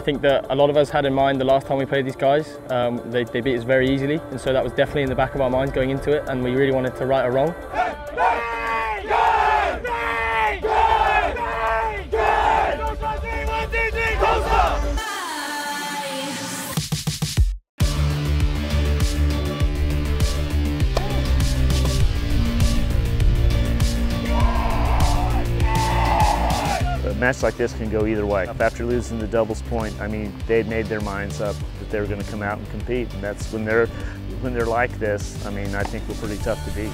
think that a lot of us had in mind the last time we played these guys, um, they, they beat us very easily, and so that was definitely in the back of our minds going into it, and we really wanted to right a wrong. Match like this can go either way. After losing the doubles point, I mean, they had made their minds up that they were going to come out and compete, and that's when they're when they're like this. I mean, I think we're pretty tough to beat.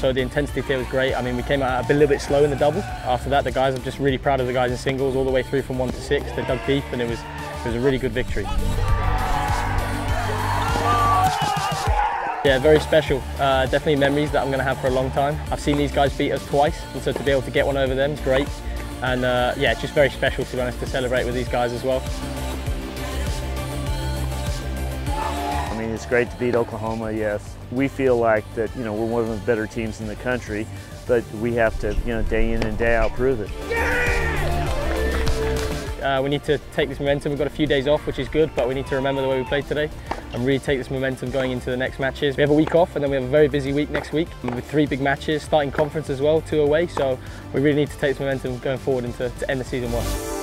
So the intensity here was great. I mean, we came out a little bit slow in the doubles. After that, the guys, I'm just really proud of the guys in singles all the way through from one to six. They dug deep and it was, it was a really good victory. Yeah, very special. Uh, definitely memories that I'm going to have for a long time. I've seen these guys beat us twice, and so to be able to get one over them is great. And uh, yeah, it's just very special to be honest to celebrate with these guys as well. I mean, it's great to beat Oklahoma, yes. We feel like that, you know, we're one of the better teams in the country, but we have to, you know, day in and day out prove it. Uh, we need to take this momentum. We've got a few days off, which is good, but we need to remember the way we played today and really take this momentum going into the next matches. We have a week off and then we have a very busy week next week with three big matches, starting conference as well, two away. So we really need to take this momentum going forward into to end the season well.